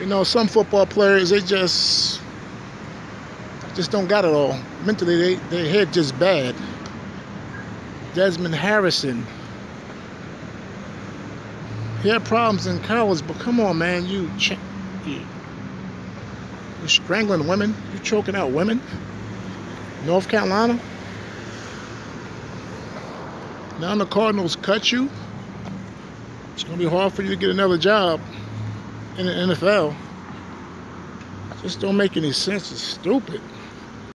You know, some football players they just just don't got it all. Mentally, they their head just bad. Desmond Harrison. He had problems in college, but come on, man, you ch- you you're strangling women. You're choking out women. North Carolina. Now the Cardinals cut you. It's gonna be hard for you to get another job in the NFL. Just don't make any sense. It's stupid.